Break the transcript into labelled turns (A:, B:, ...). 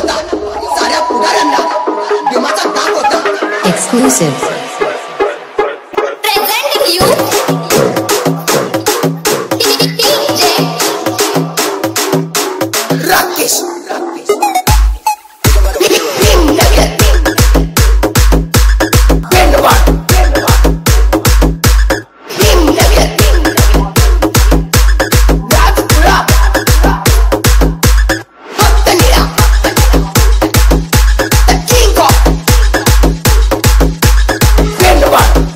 A: होता साऱ्या पुढाऱ्यांना विमाचा ताप होता
B: एक्सक्लुसिव्ह
A: राकेश fire.